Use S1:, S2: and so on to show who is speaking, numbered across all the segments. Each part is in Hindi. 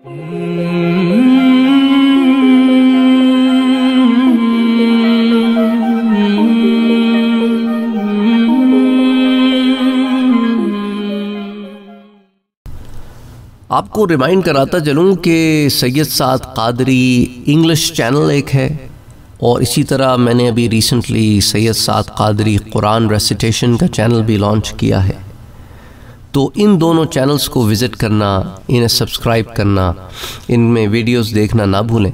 S1: आपको रिमाइंड कराता चलूँ कि सैयद साद कादरी इंग्लिश चैनल एक है और इसी तरह मैंने अभी रिसेंटली सैयद साद कादरी कुरान रेसिटेशन का चैनल भी लॉन्च किया है। तो इन दोनों चैनल्स को विज़िट करना, इन्हें सब्सक्राइब करना, इनमें वीडियोस देखना ना भूलें।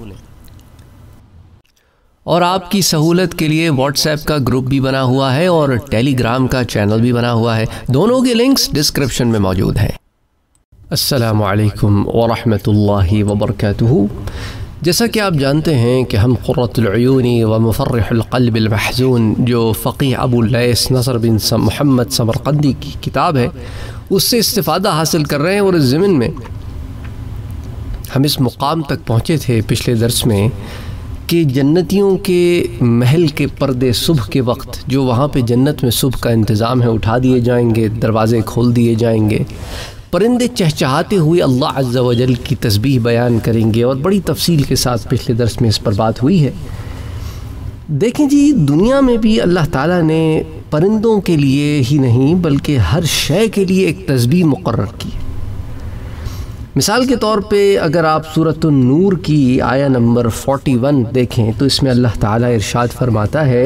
S1: और आपकी सहूलत के लिए व्हाट्सएप का ग्रुप भी बना हुआ है और टेलीग्राम का चैनल भी बना हुआ है। दोनों के लिंक्स डिस्क्रिप्शन में मौजूद हैं। अस्सलाम असलकम वरहमल वबरकatuh जैसा कि आप जानते हैं कि हम क़ुरतलूनी व मुफ़रक़लबमहजून जो फ़क़ी अबुलैस नसर बिन मोहम्मद समरकंदी की किताब है उससे इस्तेफ़ादा हासिल कर रहे हैं और इस ज़मीन में। हम इस मुकाम तक पहुँचे थे पिछले दर्स में कि जन्नतियों के महल के पर्दे सुबह के वक्त, जो वहाँ पे जन्नत में सुबह का इंतज़ाम है, उठा दिए जाएँगे, दरवाज़े खोल दिए जाएँगे। परिंदे चहचहाते हुए अल्लाह अज्जा वजल की तस्बीह बयान करेंगे और बड़ी तफसील के साथ पिछले दर्स में इस पर बात हुई है। देखें जी, दुनिया में भी अल्लाह ताला ने परिंदों के लिए ही नहीं बल्कि हर शय के लिए एक तस्बीह मुकर की मिसाल के तौर पे अगर आप सूरत नूर की आया नंबर 41 देखें तो इसमें अल्लाह ताला इरशाद फरमाता है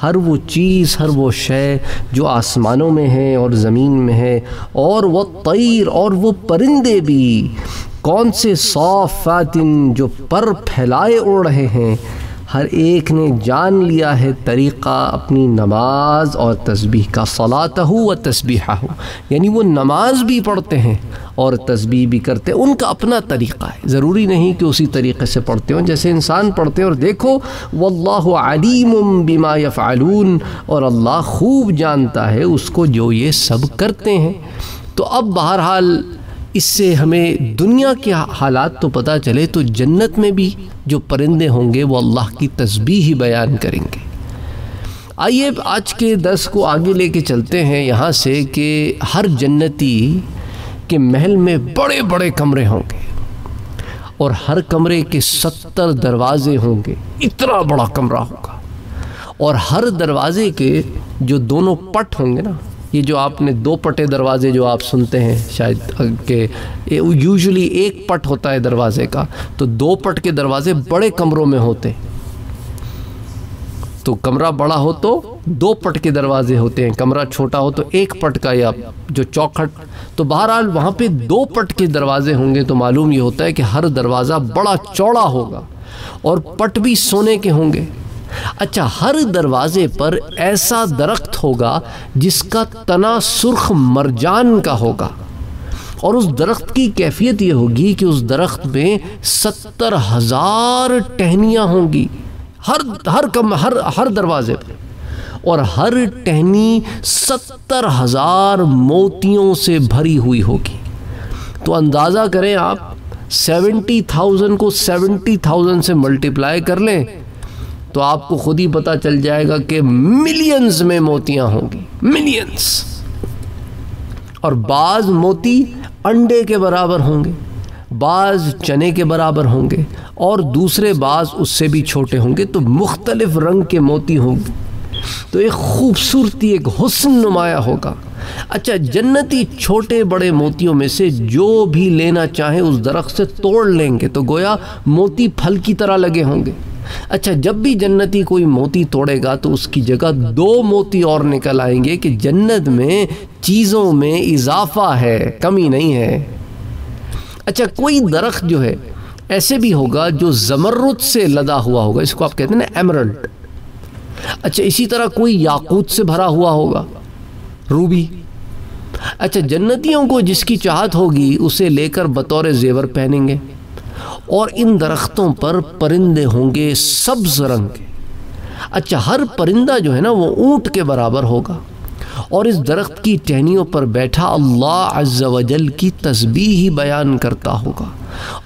S1: हर वो चीज़, हर वो शय जो आसमानों में है और ज़मीन में है और वो तैर और वो परिंदे भी, कौन से सौफ़ातिन जो पर फैलाए उड़ रहे हैं हर एक ने जान लिया है तरीक़ा अपनी नमाज़ और तस्बीह का सलात हो व तस्बीहा हो यानी वो नमाज़ भी पढ़ते हैं और तस्बीह भी करते हैं। उनका अपना तरीक़ा है। ज़रूरी नहीं कि उसी तरीक़े से पढ़ते हों। जैसे इंसान पढ़ते हैं और देखो, वल्लाह अलीम बिमा यफ़ालून और अल्लाह खूब जानता है उसको जो ये सब करते हैं। तो अब बहरहाल इससे हमें दुनिया के हालात तो पता चले तो जन्नत में भी जो परिंदे होंगे, वो अल्लाह की तस्बीह ही बयान करेंगे। आइए आज के दस को आगे लेके चलते हैं, यहाँ से कि हर जन्नती के महल में बड़े बड़े कमरे होंगे और हर कमरे के सत्तर दरवाजे होंगे, इतना बड़ा कमरा होगा। और हर दरवाजे के जो दोनों पट होंगे ना ये जो आपने दो पटे दरवाज़े जो आप सुनते हैं शायद के यूजुअली एक पट होता है दरवाज़े का। तो दो पट के दरवाज़े बड़े कमरों में होते। तो कमरा बड़ा हो तो दो पट के दरवाजे होते हैं, कमरा छोटा हो तो एक पट का या जो चौखट। तो बहरहाल वहाँ पे दो पट के दरवाजे होंगे तो मालूम ये होता है कि हर दरवाज़ा बड़ा चौड़ा होगा और पट भी सोने के होंगे। अच्छा हर दरवाजे पर ऐसा दरख्त होगा जिसका तना सुर्ख मरजान का होगा। और उस दरख्त की कैफियत ये होगी कि उस दरख्त में सत्तर हज़ार टहनियाँ होंगी। हर हर कम, हर हर दरवाजे पर। और हर टहनी सत्तर हज़ार मोतियों से भरी हुई होगी। तो अंदाज़ा करें आप, सेवेंटी थाउज़ेंड को सेवेंटी थाउज़ेंड से मल्टीप्लाई कर लें तो आपको खुद ही पता चल जाएगा कि मिलियंस में मोतियाँ होंगी। मिलियंस और बाज मोती अंडे के बराबर होंगे, बाज चने के बराबर होंगे और दूसरे बाज उससे भी छोटे होंगे तो मुख्तलिफ़ रंग के मोती होंगे। तो एक खूबसूरती, एक हुसन नुमाया होगा। अच्छा जन्नती छोटे बड़े मोतियों में से जो भी लेना चाहे उस दरख्त से तोड़ लेंगे तो गोया मोती फल की तरह लगे होंगे। अच्छा जब भी जन्नती कोई मोती तोड़ेगा तो उसकी जगह दो मोती और निकल आएँगे कि जन्नत में चीज़ों में इजाफा है, कमी नहीं है। अच्छा कोई दरख्त जो है, ऐसे भी होगा जो जमरुद से लदा हुआ होगा, इसको आप कहते हैं ना, एमरल्ड। अच्छा इसी तरह कोई याकूत से भरा हुआ होगा, रूबी। अच्छा जन्नतियों को जिसकी चाहत होगी, उसे लेकर बतौर जेवर पहनेंगे। और इन दरख्तों पर परिंदे होंगे सब्ज रंग के। अच्छा हर परिंदा जो है ना, वो ऊँट के बराबर होगा। और इस दरख्त की टहनियों पर बैठा अल्लाह अज्जवजल की तस्बीह ही बयान करता होगा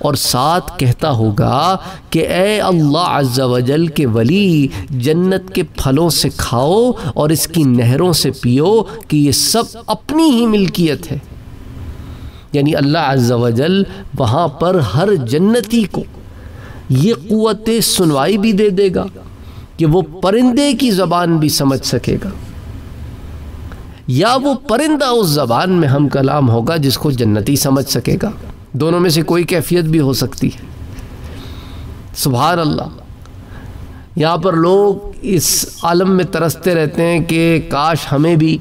S1: और साथ कहता होगा कि, ए अल्लाह अज्जवजल के वली, जन्नत के फलों से खाओ और इसकी नहरों से पियो कि ये सब अपनी ही मिल्कियत है। यानी अल्लाह अज्जवजल वहाँ पर हर जन्नती को ये क़ुत सुनवाई भी दे देगा कि वो परिंदे की ज़बान भी समझ सकेगा। या वो परिंदा उस ज़बान में हम कलाम होगा जिसको जन्नती समझ सकेगा। दोनों में से कोई कैफियत भी हो सकती है। सुबह अल्लाह यहाँ पर लोग इस आलम में तरसते रहते हैं कि काश हमें भी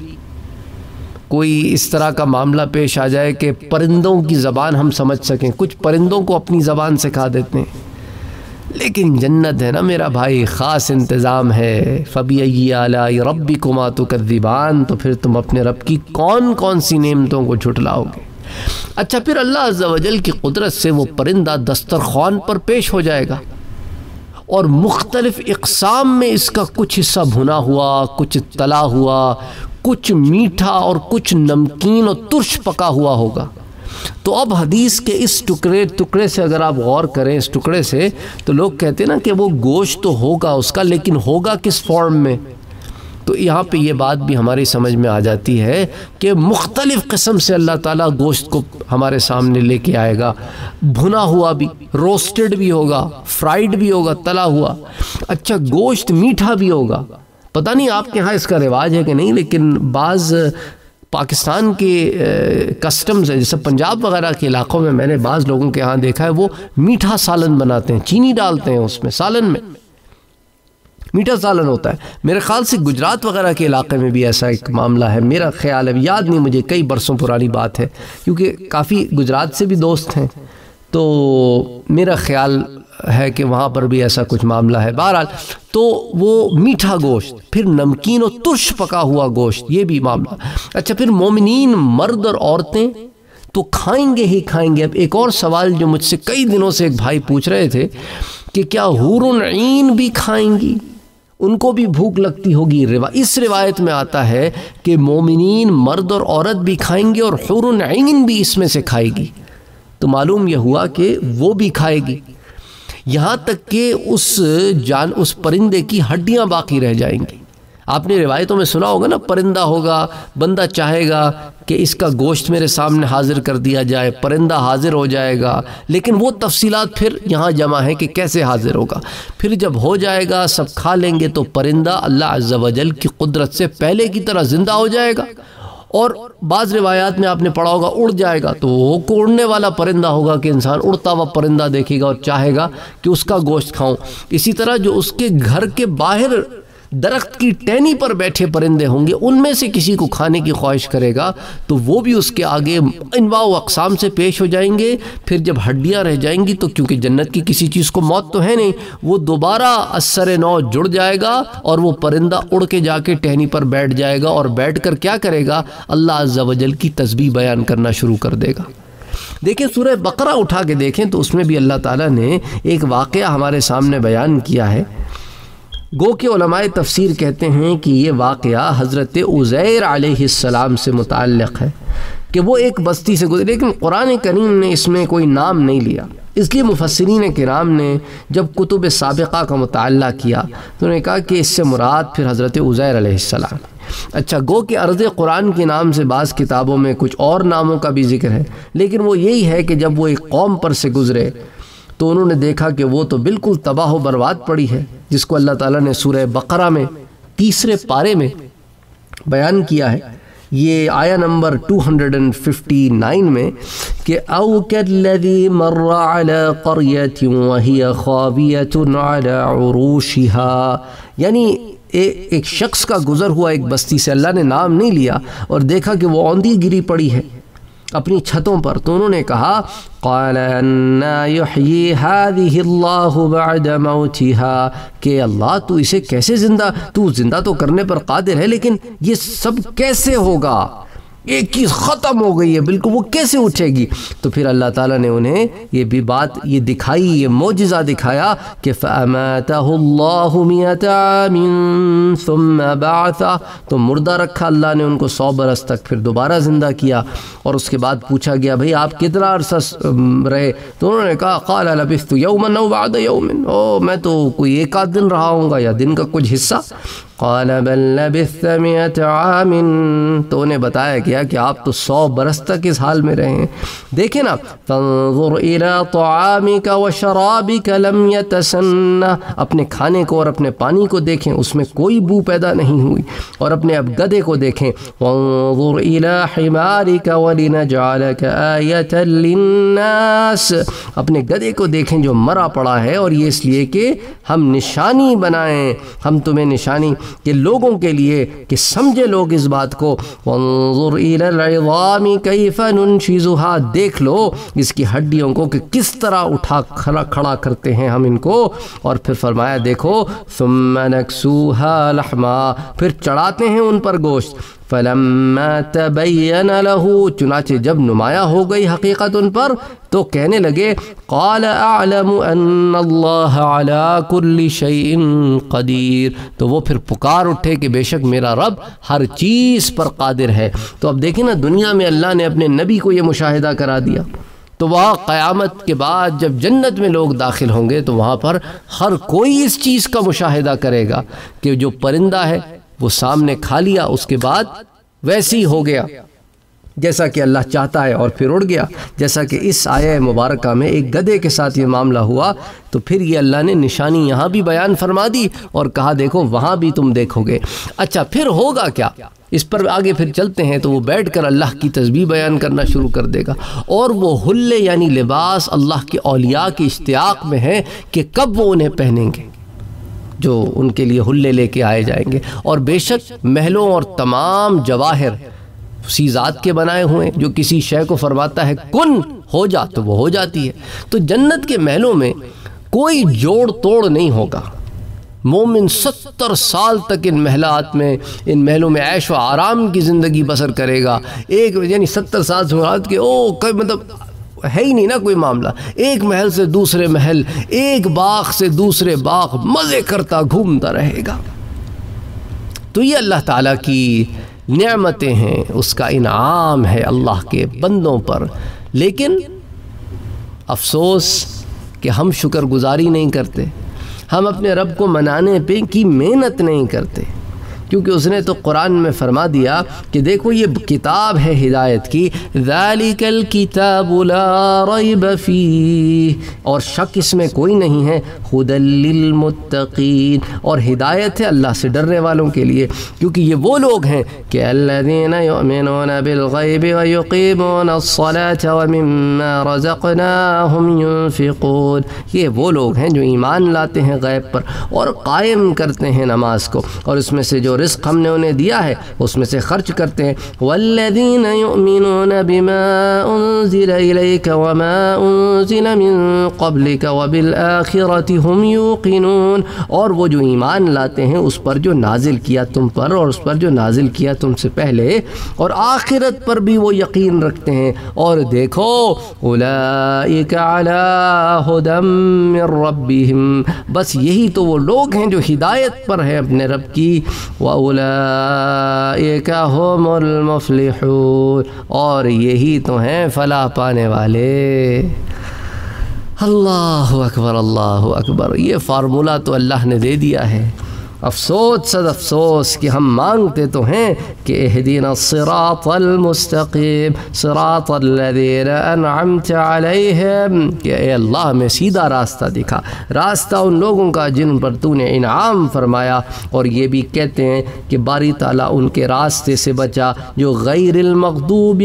S1: कोई इस तरह का मामला पेश आ जाए कि परिंदों की ज़बान हम समझ सकें, कुछ परिंदों को अपनी ज़बान सिखा देते हैं। लेकिन जन्नत है ना मेरा भाई, ख़ास इंतज़ाम है। फ़बी आला रबी कुमा तो कदीबान तो फिर तुम अपने रब की कौन कौन सी नेमतों को छुटलाओगे अच्छा फिर अल्लाह अज्जल की कुदरत से वो परिंदा दस्तरखान पर पेश हो जाएगा। और मुख्तलिफ़ इकसाम में इसका कुछ हिस्सा भुना हुआ, कुछ तला हुआ कुछ मीठा और कुछ नमकीन और तुर्श पका हुआ होगा। तो अब हदीस के इस टुकड़े टुकड़े से अगर आप गौर करें, इस टुकड़े से तो लोग कहते हैं ना कि वो गोश्त तो होगा उसका, लेकिन होगा किस फॉर्म में? तो यहाँ पे ये बात भी हमारी समझ में आ जाती है कि मुख्तलिफ़ किस्म से अल्लाह ताला गोश्त को हमारे सामने लेके आएगा। भुना हुआ भी रोस्टेड भी होगा फ्राइड भी होगा, तला हुआ। अच्छा गोश्त मीठा भी होगा। पता नहीं आपके यहाँ इसका रिवाज है कि नहीं लेकिन बाज़ पाकिस्तान के कस्टम्स हैं जैसे पंजाब वगैरह के इलाक़ों में मैंने बाज़ लोगों के यहाँ देखा है वो मीठा सालन बनाते हैं चीनी डालते हैं उसमें सालन में। मीठा सालन होता है। मेरे ख्याल से गुजरात वगैरह के इलाके में भी ऐसा एक मामला है। मेरा ख्याल है याद नहीं मुझे कई बरसों पुरानी बात है क्योंकि काफ़ी गुजरात से भी दोस्त हैं। तो मेरा ख्याल है कि वहाँ पर भी ऐसा कुछ मामला है। बहरहाल तो वो मीठा गोश्त, फिर नमकीन और तुर्श पका हुआ गोश्त, ये भी मामला। अच्छा फिर मोमिन मर्द और औरतें तो खाएँगे ही खाएँगे। अब एक और सवाल जो मुझसे कई दिनों से एक भाई पूछ रहे थे कि क्या हूरन भी खाएँगी? उनको भी भूख लगती होगी। रिवा, इस रिवायत में आता है कि मोमिन मर्द और औरत भी खाएँगे और हूरन भी इसमें से खाएगी। तो मालूम यह हुआ कि वो भी खाएगी। यहाँ तक कि उस जान, उस परिंदे की हड्डियाँ बाकी रह जाएँगी। आपने रिवायतों में सुना होगा ना, परिंदा होगा, बंदा चाहेगा कि इसका गोश्त मेरे सामने हाजिर कर दिया जाए, परिंदा हाजिर हो जाएगा। लेकिन वो तफसीलात फिर यहाँ जमा है कि कैसे हाजिर होगा। फिर जब हो जाएगा, सब खा लेंगे तो परिंदा अल्लाह अज्जा वजल की कुदरत से पहले की तरह ज़िंदा हो जाएगा। और बाज़ रिवायात में आपने पढ़ा होगा, उड़ जाएगा। तो वो को उड़ने वाला परिंदा होगा कि इंसान उड़ता हुआ परिंदा देखेगा और चाहेगा कि उसका गोश्त खाऊं। इसी तरह जो उसके घर के बाहर दरख्त की टहनी पर बैठे परिंदे होंगे, उनमें से किसी को खाने की ख्वाहिश करेगा तो वो भी उसके आगे इनवा अकसाम से पेश हो जाएँगे। फिर जब हड्डियाँ रह जाएँगी तो क्योंकि जन्नत की किसी चीज़ को मौत तो है नहीं, वो दोबारा असर नौ जुड़ जाएगा और वो परिंदा उड़ के जाके टहनी पर बैठ जाएगा और बैठ कर क्या करेगा? अल्लाह अज्जल की तस्बी बयान करना शुरू कर देगा। देखिए सूर्य बकरा उठा के देखें तो उसमें भी अल्लाह ताला ने एक वाक़ हमारे सामने बयान किया है। गो के उलमाए तफसीर कहते हैं कि ये वाक़ हज़रत उज़ैर आसमाम से मुतक़ है कि वो एक बस्ती से गुजरे, लेकिन कुरान करीम ने इसमें कोई नाम नहीं लिया। इसलिए मुफसरीन कराम ने जब कुतुब सबक़ा का मुताल किया तो उन्होंने कहा कि इससे मुराद फिर हज़रत उज़ैर आसमाम अच्छा गो के अर्ज़ कुरान के नाम से बाज़ किताबों में कुछ और नामों का भी ज़िक्र है, लेकिन वो यही है कि जब वो एक कौम पर से गुज़रे तो उन्होंने देखा कि वो तो बिल्कुल तबाह बर्बाद पड़ी है जिसको अल्लाह ताला ने सूरह बकरा में तीसरे पारे में बयान किया है। ये आया नंबर 259 में कि यानी ए, एक शख्स का गुज़र हुआ एक बस्ती से अल्लाह ने नाम नहीं लिया और देखा कि वो औंधी गिरी पड़ी है। अपनी छतों पर। तो उन्होंने कहा कि अल्लाह, तू इसे कैसे ज़िंदा, तू ज़िंदा तो करने पर कादिर है, लेकिन ये सब कैसे होगा? एक चीज़ ख़त्म हो गई है, बिल्कुल वो कैसे उठेगी? तो फिर अल्लाह ताला ने उन्हें ये भी बात, ये दिखाई, ये मोजा दिखाया कि तो मुर्दा रखा, अल्लाह ने उनको सौ बरस तक फिर दोबारा ज़िंदा किया। और उसके बाद पूछा गया, भाई आप कितना अरसा रहे? तो उन्होंने कहा यौमन यौमन। ओ, मैं तो कोई एक आध दिन रहा हूँ या दिन का कुछ हिस्सा? कौल तो उन्हें बताया गया कि आप तो सौ बरस तक इस हाल में रहे हैं। देखे ना तंजुर का व शराबी कलम तसन्ना अपने खाने को और अपने पानी को देखें, उसमें कोई बू पैदा नहीं हुई। और अपने अब गधे को देखें का वलिन अपने गधे को देखें जो मरा पड़ा है, और ये इसलिए कि हम निशानी बनाएँ। हम तुम्हें निशानी कि लोगों के लिए कि समझे लोग इस बात को। देख लो इसकी हड्डियों को कि किस तरह उठा खड़ा खड़ा करते हैं हम इनको। और फिर फरमाया, देखो सुमनकसूहा लहमा, फिर चढ़ाते हैं उन पर गोश्त। फलम्मा तबैन लहू, चुनाचे जब नुमाया हो गई हकीकत उन पर तो कहने लगे कदीर. तो वो फिर पुकार उठे कि बेशक मेरा रब हर चीज़ पर कादिर है। तो अब देखें ना, दुनिया में अल्लाह ने अपने नबी को ये मुशाहिदा करा दिया। तो वहाँ क़यामत के बाद जब जन्नत में लोग दाखिल होंगे तो वहाँ पर हर कोई इस चीज़ का मुशाहिदा करेगा कि जो परिंदा है, वो सामने खा लिया, उसके बाद वैसे ही हो गया। जैसा कि अल्लाह चाहता है और फिर उड़ गया। जैसा कि इस आय मुबारक में एक गधे के साथ ये मामला हुआ तो फिर ये अल्लाह ने निशानी यहाँ भी बयान फरमा दी और कहा, देखो, वहाँ भी तुम देखोगे। अच्छा फिर होगा क्या? इस पर आगे फिर चलते हैं तो वो बैठ कर अल्लाह की तस्वीर बयान करना शुरू कर देगा। और वो हुल्ले यानी लिबास अल्लाह के अलिया के इश्तियाक में है कि कब वो उन्हें पहनेंगे, जो उनके लिए हुल्ले लेके आए जाएँगे। और बेशक महलों और तमाम जवाहर सीजात के बनाए हुए जो किसी शय को फरमाता है, कुन हो जा तो वो हो जाती है। तो जन्नत के महलों में कोई जोड़ तोड़ नहीं होगा। मोमिन सत्तर साल तक इन महलात में, इन महलों में ऐश व आराम की ज़िंदगी बसर करेगा। एक यानी सत्तर साल से मुराद के, ओ, कभी मतलब है ही नहीं ना कोई मामला। एक महल से दूसरे महल, एक बाग से दूसरे बाग, मज़े करता घूमता रहेगा। तो ये अल्लाह ताला की नियामतें हैं, उसका इनाम है अल्लाह के बंदों पर। लेकिन अफसोस कि हम शुक्रगुजारी नहीं करते, हम अपने रब को मनाने पे की मेहनत नहीं करते। क्योंकि उसने तो कुरान में फरमा दिया कि देखो ये किताब है हिदायत की किताबी और शक इसमें कोई नहीं है खुदलमुत्तकीन और हिदायत है अल्लाह से डरने वालों के लिए, क्योंकि ये वो लोग हैं कि ये वो लोग हैं जो ईमान लाते हैं गैब पर और कायम करते हैं नमाज़ को। और उसमें से जो रिस्क हमने उन्हें दिया है, उसमें से खर्च करते हैं। और वो जो ईमान लाते हैं, उस पर जो नाजिल किया तुम पर और उस पर जो नाजिल किया तुमसे पहले, और आखिरत पर भी वो यकीन रखते हैं। और देखो, उलाइक अला हुदम मिर रब्बिहिम। बस यही तो वो लोग हैं जो हिदायत पर है अपने रब की। व और यही तो हैं फलाह पाने वाले। अल्लाह अकबर अल्लाह अकबर। ये फार्मूला तो अल्लाह ने दे दिया है। अफसोस, सद अफसोस कि हम मांगते तो हैं कि एहदीन सरातलमस्तकीम सरातल्लदीन कि अल्लाह में सीधा रास्ता दिखा। रास्ता उन लोगों का जिन पर तूने इनाम फरमाया, और ये भी कहते हैं कि बारी ताला उनके रास्ते से बचा, जो गैरमकदूब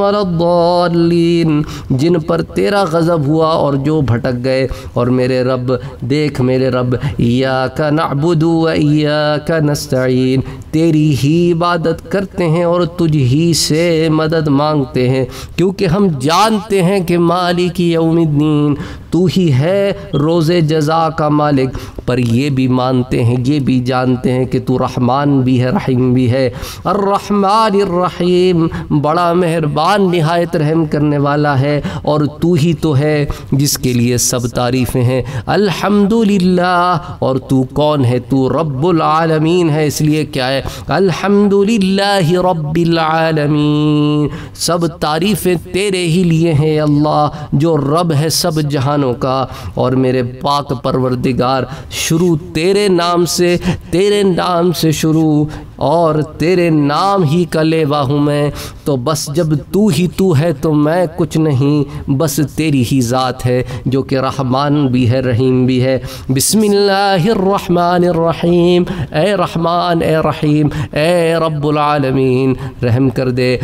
S1: वरद्दालीन जिन पर तेरा गज़ब हुआ और जो भटक गए। और मेरे रब, देख मेरे रब या का नबुद का नस्तीन तेरी ही इबादत करते हैं और तुझ ही से मदद मांगते हैं, क्योंकि हम जानते हैं कि मालिक यौमिद्दीन तू ही है रोज़े जज़ा का मालिक। पर ये भी मानते हैं, ये भी जानते हैं कि तू रहमान भी है, रहीम भी है। और रहमान रहीम बड़ा मेहरबान नहायत रहम करने वाला है और तू ही तो है जिसके लिए सब तारीफ़ें हैं। अल्हम्दुलिल्लाह, और तू कौन है? तू रब्बुल आलमीन है, इसलिए क्या है? अल्हम्दुलिल्लाह रब्बिल आलमीन। सब तारीफ़ें तेरे ही लिए हैं अल्लाह, जो रब है सब जहानों का और मेरे पाक परवरदिगार शुरू तेरे नाम से तेरे नाम से शुरू और तेरे नाम ही का लेवा हूँ मैं। तो बस जब तू ही तू है तो मैं कुछ नहीं। बस तेरी ही ज़ात है, जो कि रहमान भी है, रहीम भी है। बिस्मिल्लाहिर्रहमानिर्रहीम। ए रहमान, ए रहीम, ए रब्बुल आलमीन। रहम कर दे।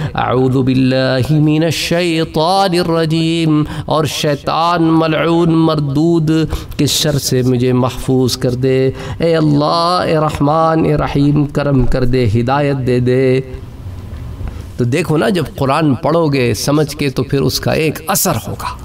S1: शैतानिर और शैतान मलऊन मरदूद के शर से मुझे महफूज कर दे। ए अल्लाह, ए रहमान, ए रहीम, करम कर दे, हिदायत दे दे। तो देखो ना, जब कुरान पढ़ोगे समझ के तो फिर उसका एक असर होगा।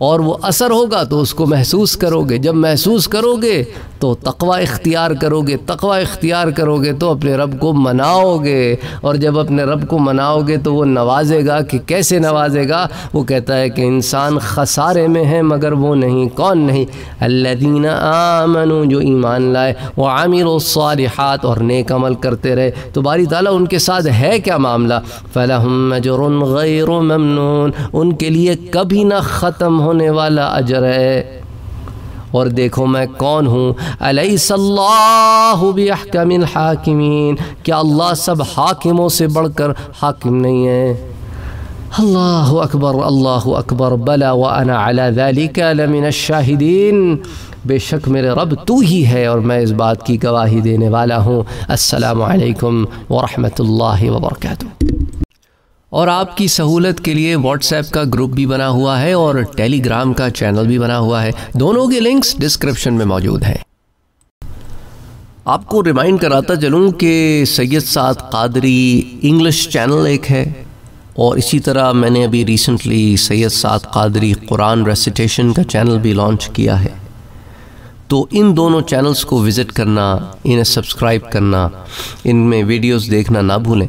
S1: और वो असर होगा तो उसको महसूस करोगे। जब महसूस करोगे तो तकवा इख्तियार करोगे, तकवा इख्तियार करोगे तो अपने रब को मनाओगे। और जब अपने रब को मनाओगे तो वो नवाजेगा कि कैसे नवाजेगा? वो कहता है कि इंसान खसारे में है, मगर वो नहीं, कौन नहीं? अल्लादीन आमनु, जो ईमान लाए, वो आमिर सालिहात, और नेक अमल करते रहे। तो बारी ताला उनके साथ है क्या मामला? फ़लहम गैर ममनून, उनके लिए कभी ना ख़त्म होने वाला अजर है। और देखो मैं कौन हूँ? अलहमिन हाकिमीन। क्या अल्लाह सब हाकिमों से बढ़कर हाकिम नहीं है? अल्लाह अकबर अल्लाह अकबर। बला व बेशक मेरे रब तू ही है और मैं इस बात की गवाही देने वाला हूँ। असलकम वरहमल वर्का और आपकी सहूलत के लिए व्हाट्सएप का ग्रुप भी बना हुआ है और टेलीग्राम का चैनल भी बना हुआ है। दोनों के लिंक्स डिस्क्रिप्शन में मौजूद हैं। आपको रिमाइंड कराता चलूँ कि सैयद साद कादरी इंग्लिश चैनल एक है और इसी तरह मैंने अभी रिसेंटली सैयद साद कादरी कुरान रेसिटेशन का चैनल भी लॉन्च किया है। तो इन दोनों चैनल्स को विज़िट करना, इन्हें सब्सक्राइब करना, इनमें वीडियोस देखना ना भूलें।